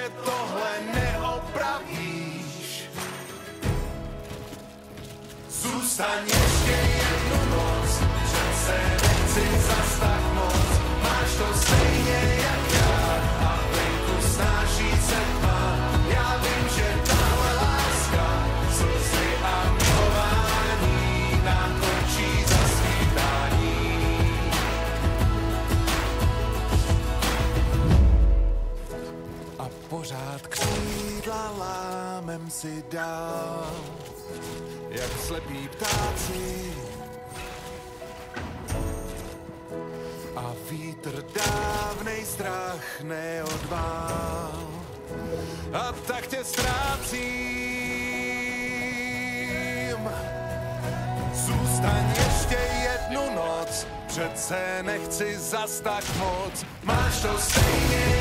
že tohle neopravíš. Zůstaň ještě jednu noc, že se nechci pořád křídla lámem si dál, jak slepí ptáci. A vítr dávnej strach neodvál. A tak tě ztrácím. Zůstaň ještě jednu noc, přece nechci zas tak moc. Máš to stejně